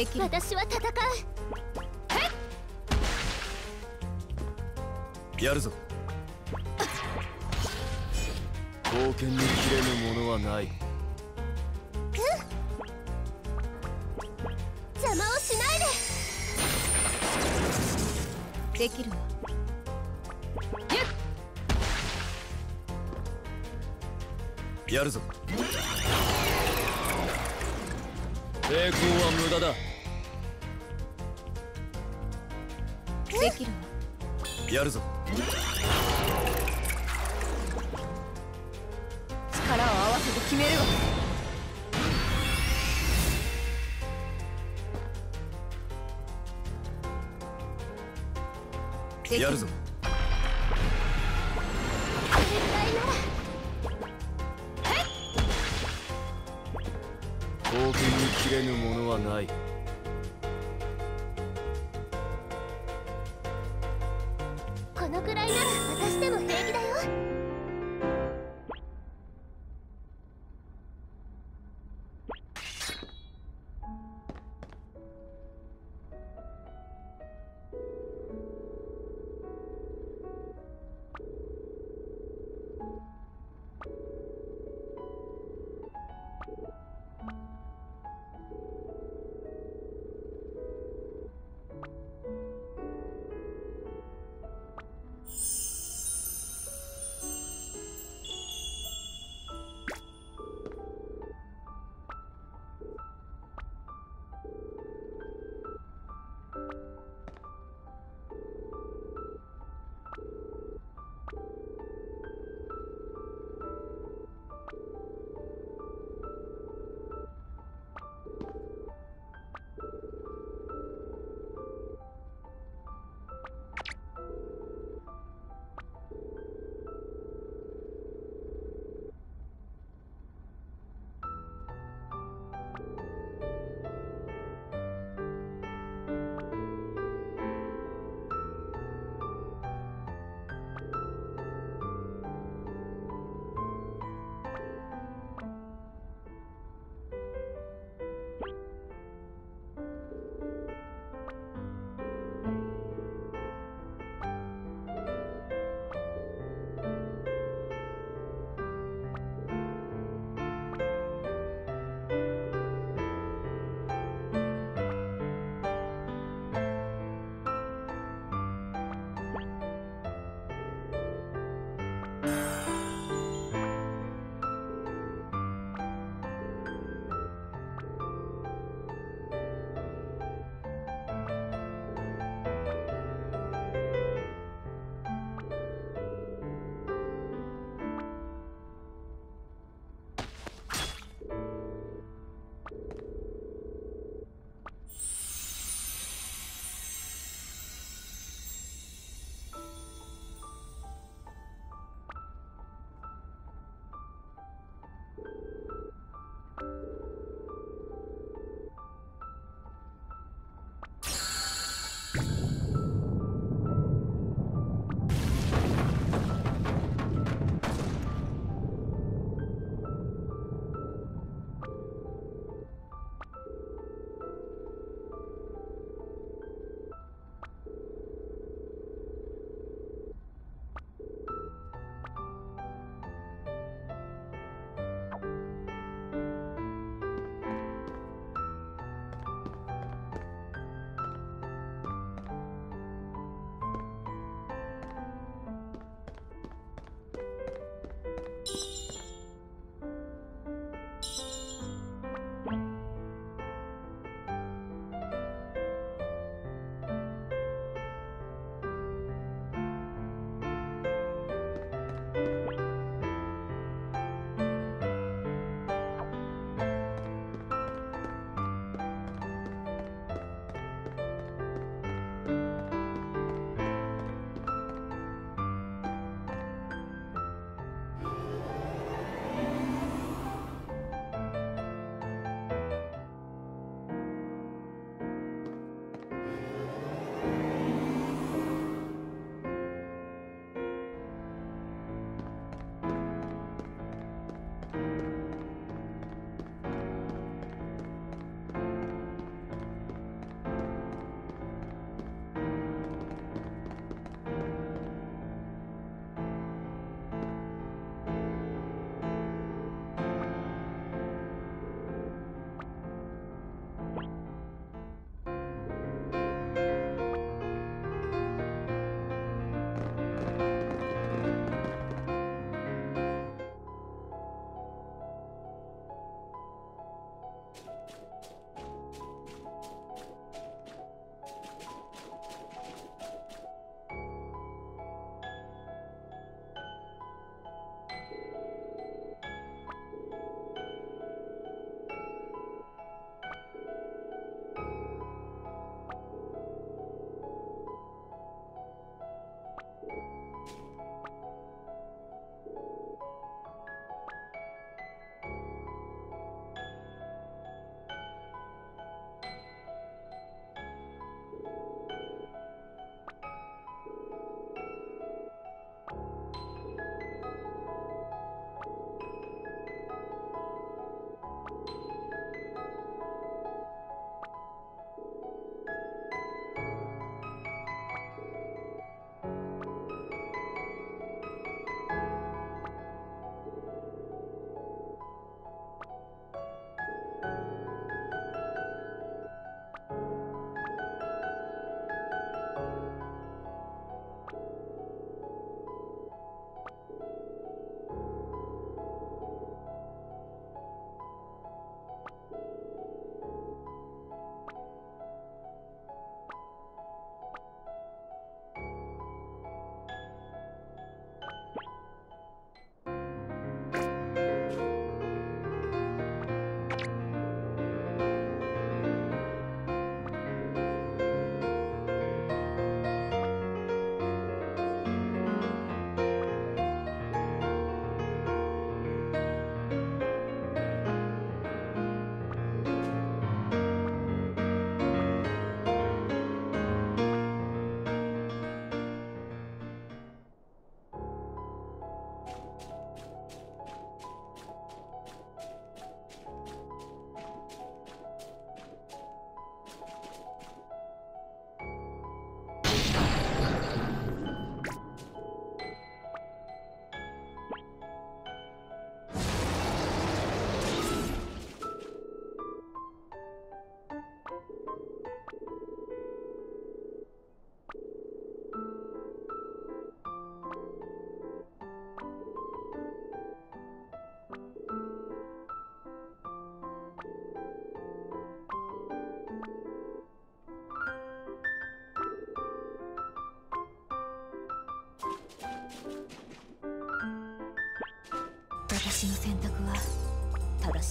できる。私は戦う。やるぞ。冒険に切れぬものはない。邪魔をしないで。できるわ。やるぞ。抵抗は無駄だやるぞ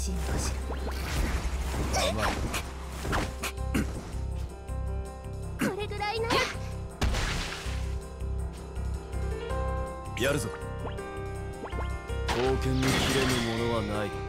正しいのかしら甘いこれぐらいならやるぞ。刀剣に切れぬものはない。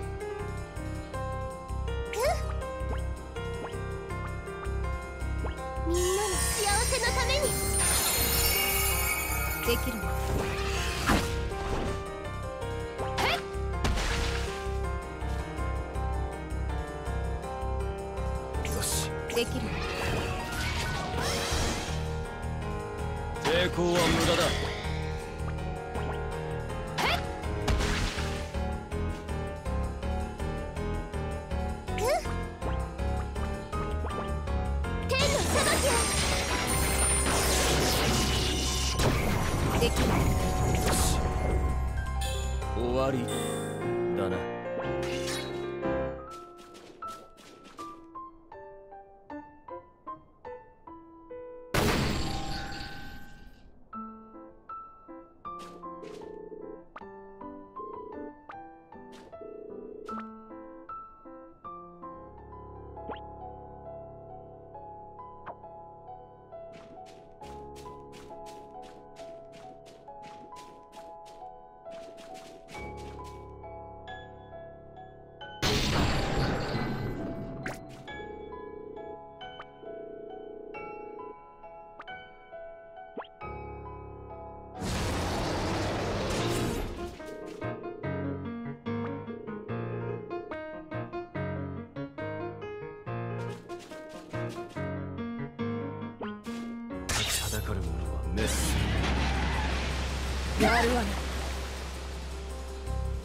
やるわね。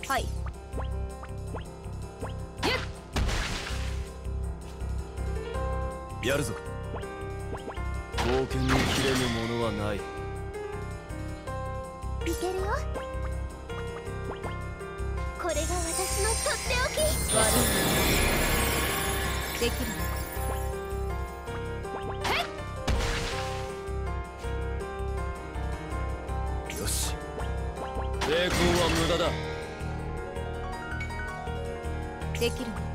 はい。やるぞ。冒険に切れぬものはない。いけるよ。これが私のとっておき。悪いねできるねだ。できるわ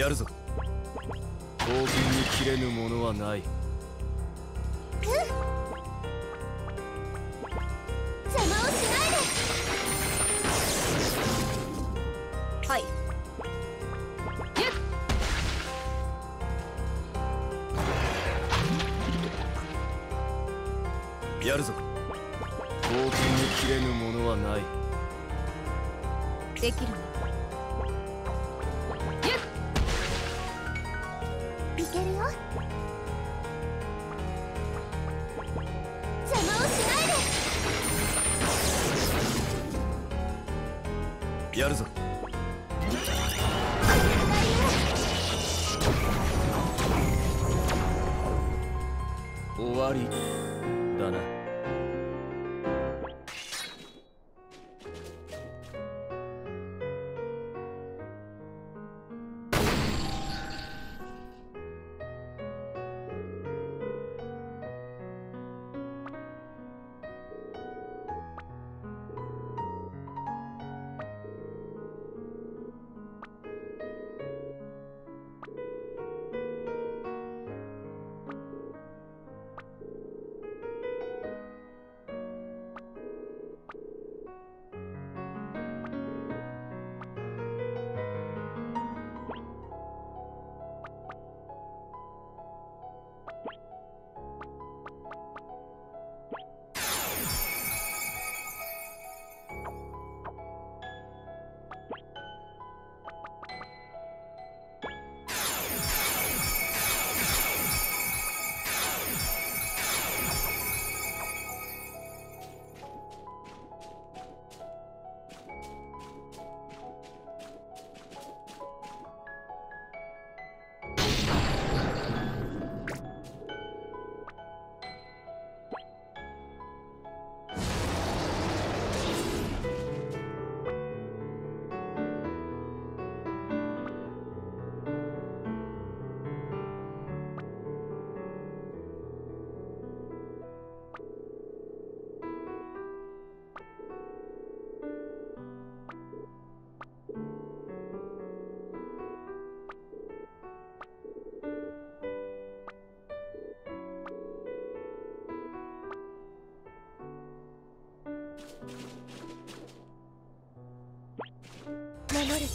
やるぞ。冒険に切れぬものはない。やるぞ。終わり。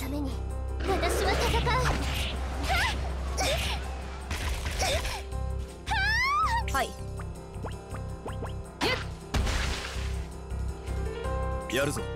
ために私は戦う。はい。やるぞ。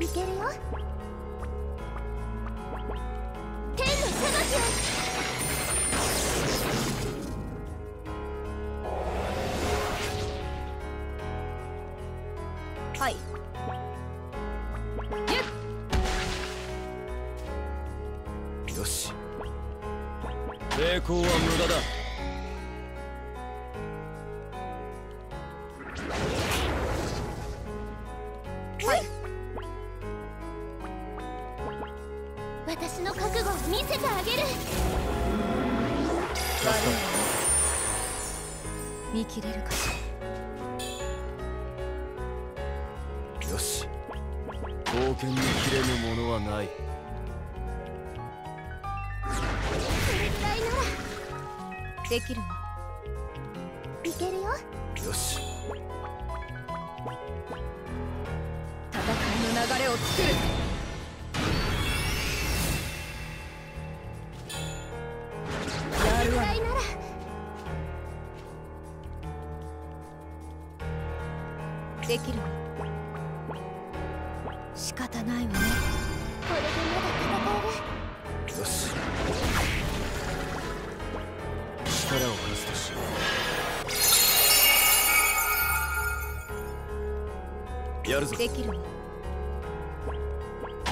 いけるよ。はい。よし。抵抗は無駄だ。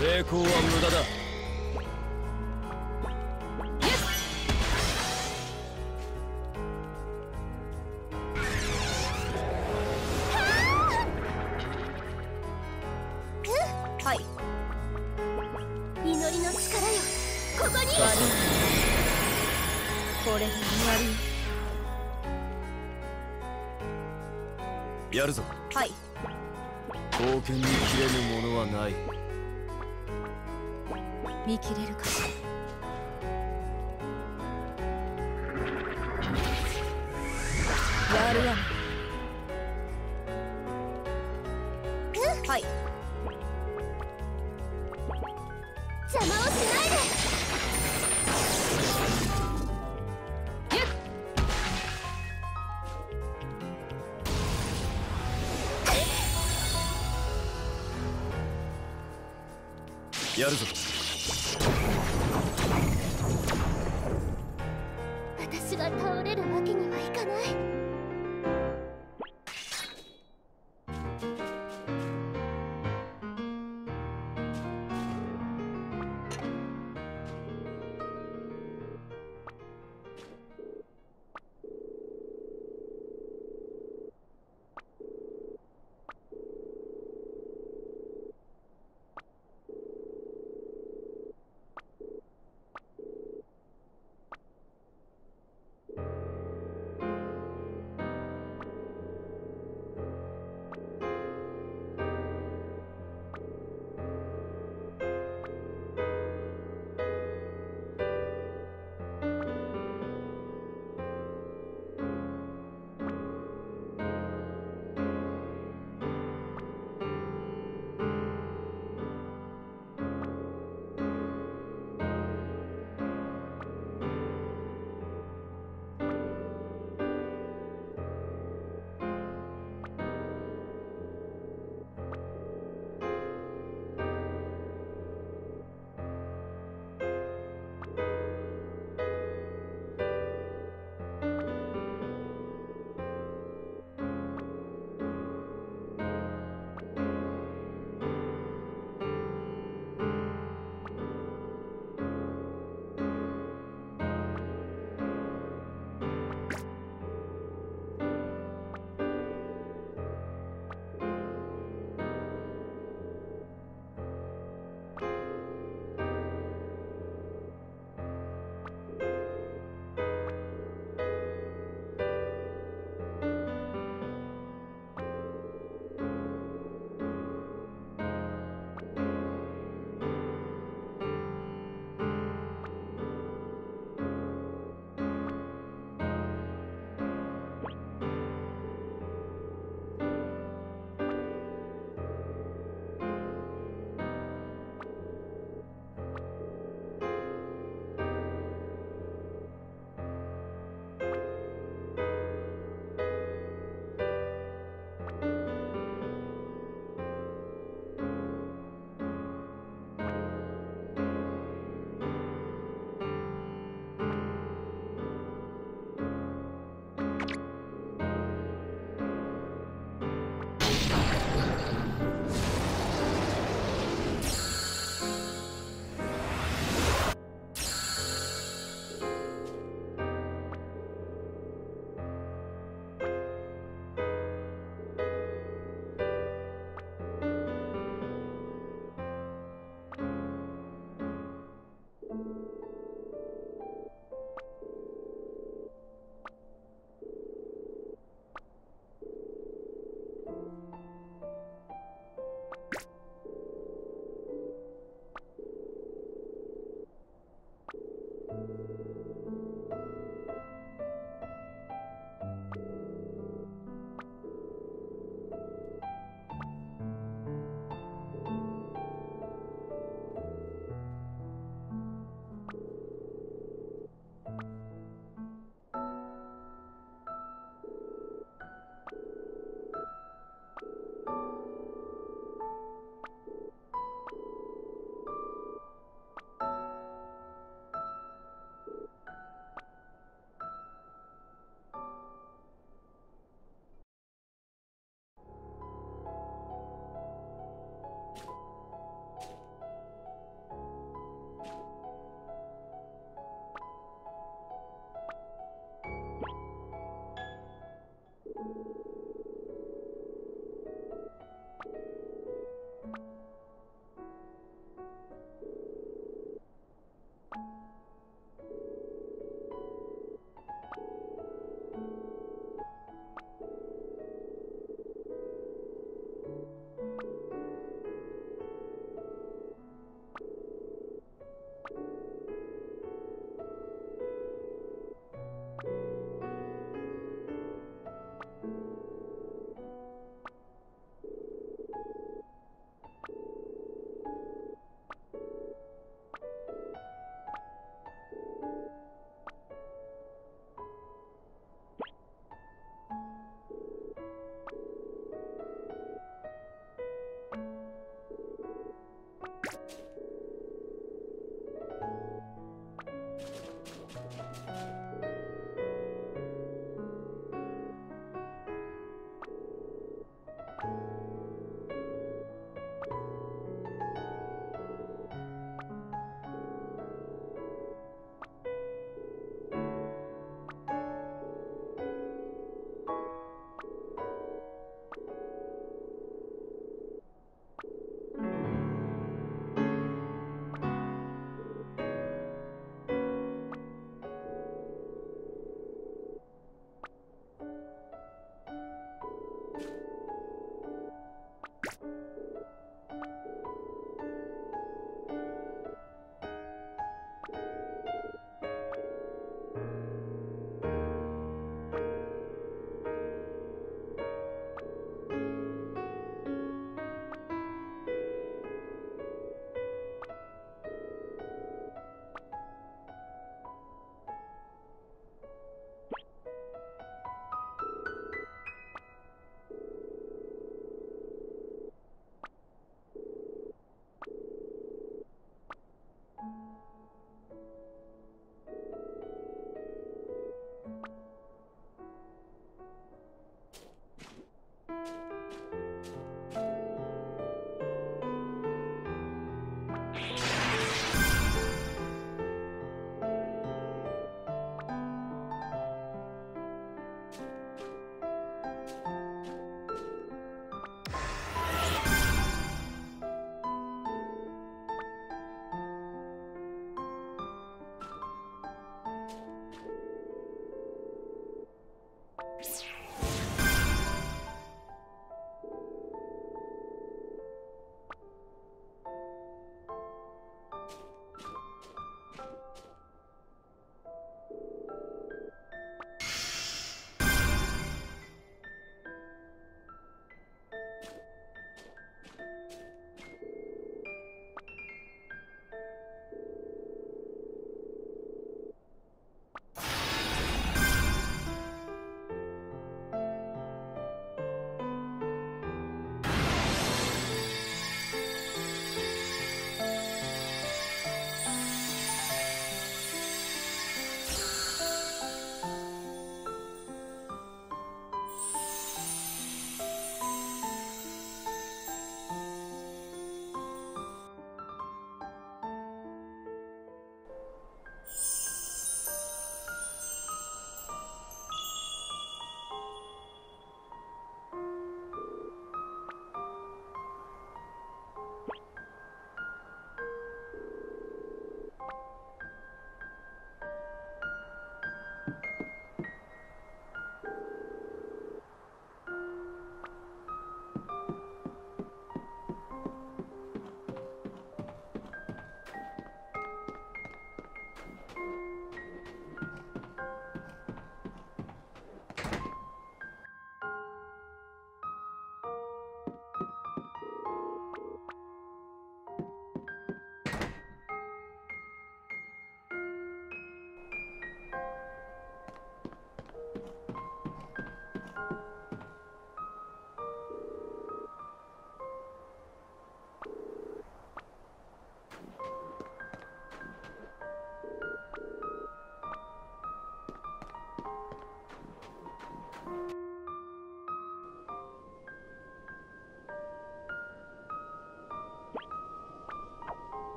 抵抗は無駄だ。はい。祈りの力よ。ここに。悪い。これで終わりやるぞはい。刀剣に切れぬも見切れるか。しらやる。わねはい。邪魔をしないで。やるぞ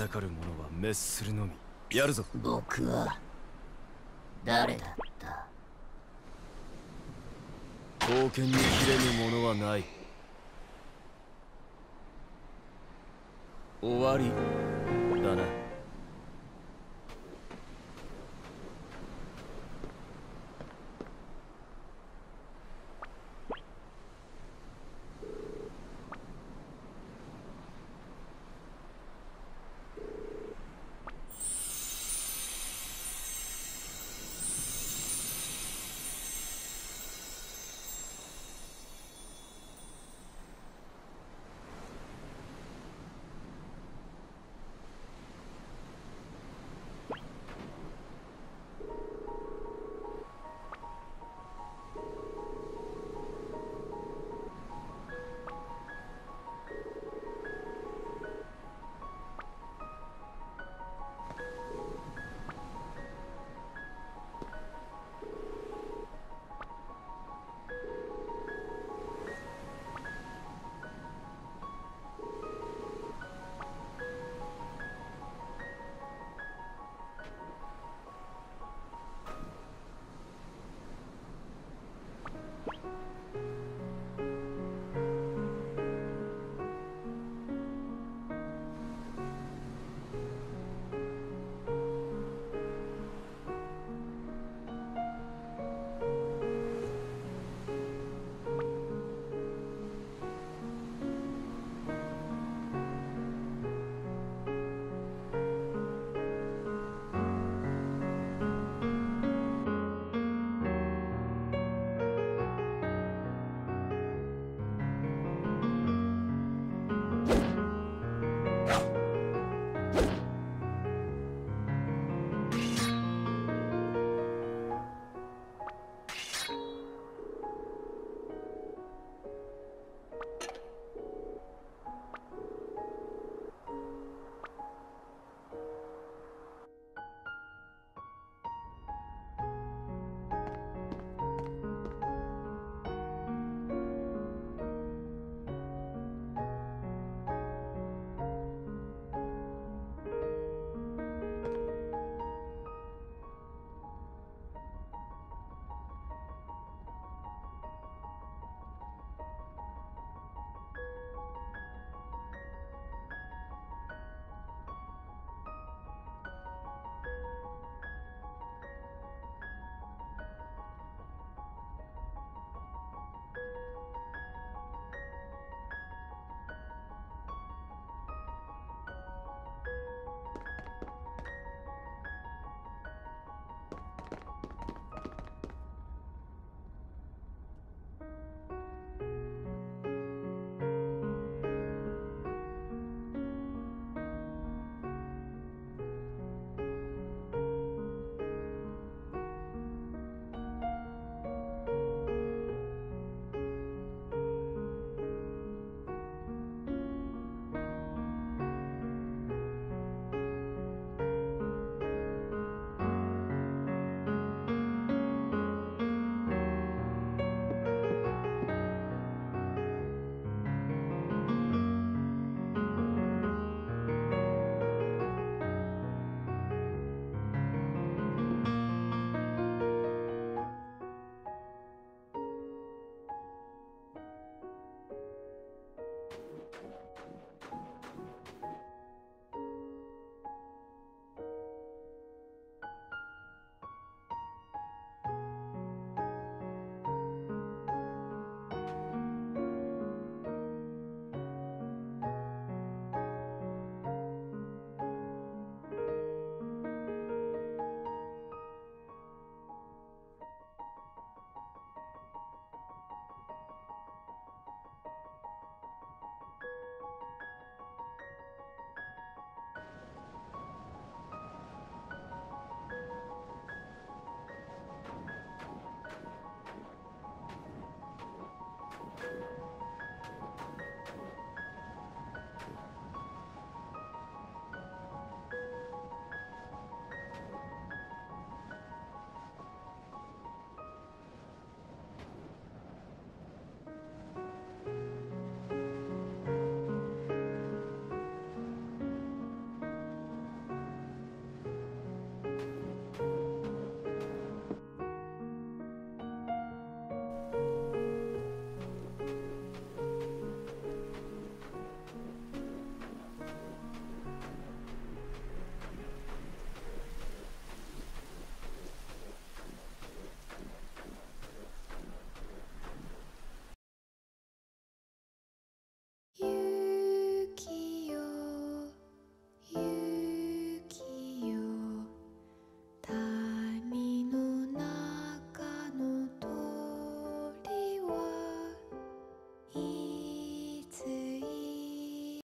だかる者は滅するのみ。やるぞ。僕は誰だった？刀剣に切れぬものはない。終わり